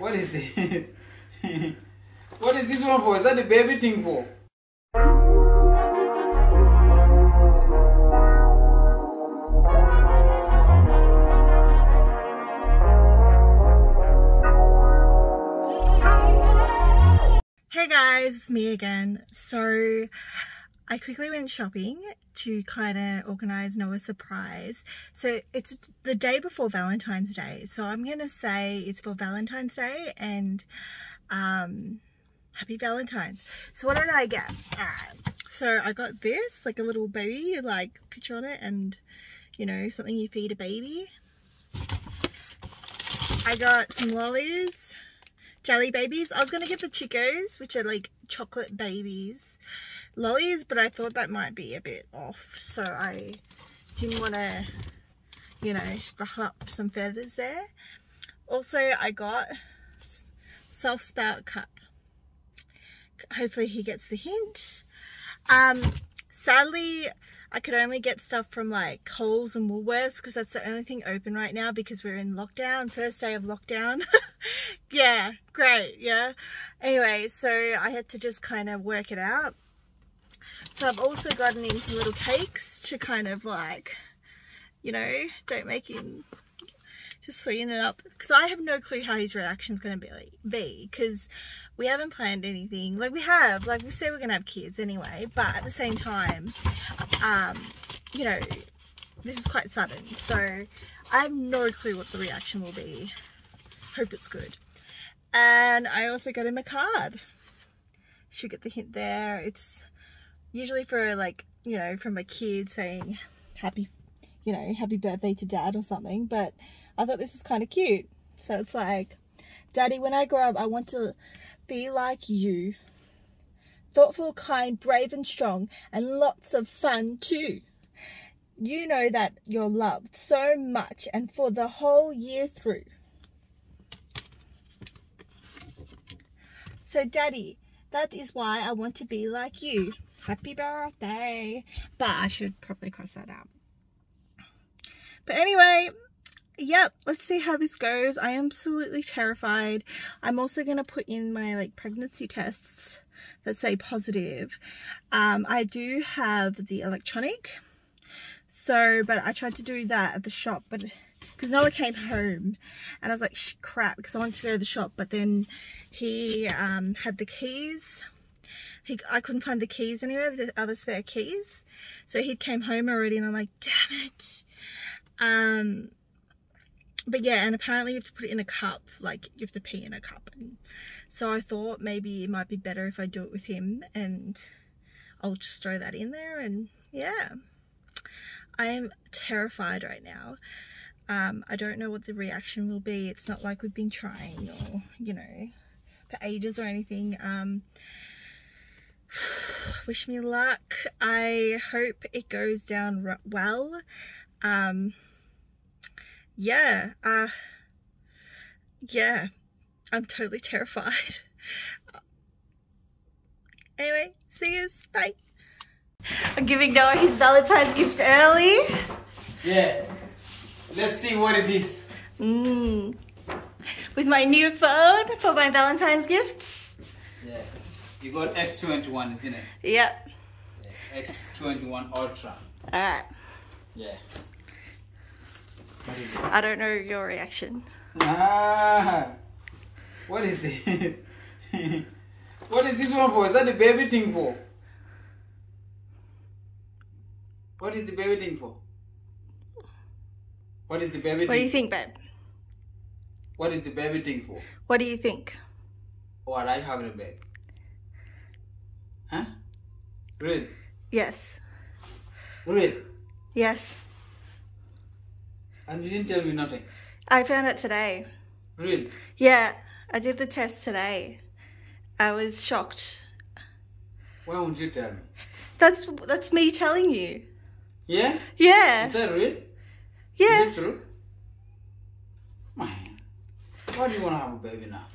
What is this? what is this one for? Is that the baby thing for? Hey guys, it's me again. So I quickly went shopping to kind of organize Nuha's surprise. So it's the day before Valentine's Day. So I'm going to say it's for Valentine's Day and um, happy Valentine's. So what did I get? Alright, so I got this, like a little baby, like picture on it and you know, something you feed a baby. I got some lollies jelly babies. I was going to get the Chicos, which are like chocolate babies lollies, but I thought that might be a bit off. So I didn't want to, you know, ruffle up some feathers there. Also, I got self spout cup. Hopefully he gets the hint. Um, sadly, I could only get stuff from like Coles and Woolworths because that's the only thing open right now because we're in lockdown, first day of lockdown. yeah, great, yeah. Anyway, so I had to just kind of work it out. So I've also gotten in some little cakes to kind of like, you know, don't make him to sweeten it up because I have no clue how his reaction is going to be because we haven't planned anything. Like we have like we said we're gonna have kids anyway but at the same time um you know this is quite sudden so I have no clue what the reaction will be. Hope it's good. And I also got him a card. Should get the hint there. It's usually for like you know from a kid saying happy you know happy birthday to dad or something but I thought this is kind of cute so it's like daddy when I grow up I want to be like you. Thoughtful, kind, brave and strong, and lots of fun too. You know that you're loved so much and for the whole year through. So daddy, that is why I want to be like you. Happy birthday. But I should probably cross that out. But anyway, yep, let's see how this goes. I am absolutely terrified. I'm also going to put in my like pregnancy tests that say positive. Um, I do have the electronic. So, but I tried to do that at the shop, but because Nuha came home and I was like, crap, because I wanted to go to the shop, but then he um, had the keys. He, I couldn't find the keys anywhere, the other spare keys. So he came home already and I'm like, damn it. Um, but yeah, and apparently you have to put it in a cup, like you have to pee in a cup. And so I thought maybe it might be better if I do it with him and I'll just throw that in there and yeah. I am terrified right now. Um, I don't know what the reaction will be. It's not like we've been trying or, you know, for ages or anything. Um, wish me luck. I hope it goes down well. Um, yeah, uh, yeah, I'm totally terrified. anyway, see you. Bye. I'm giving Nuha his Valentine's gift early. Yeah. Let's see what it is. Mm. With my new phone for my Valentine's gifts. Yeah. You got S21, isn't it? Yep. Yeah. S21 Ultra. Alright. Yeah. I don't know your reaction. Ah, what is this? what is this one for? Is that the baby thing for? What is the baby thing for? What is the baby What do you think, babe? What is the baby thing for? What do you think? What I have in a bag? Huh? Real? Yes. Real? Yes. And you didn't tell me nothing? I found it today. Real? Yeah, I did the test today. I was shocked. Why won't you tell me? That's that's me telling you. Yeah? Yeah. Is that real? Yeah. Is it true? Man, why do you want to have a baby now?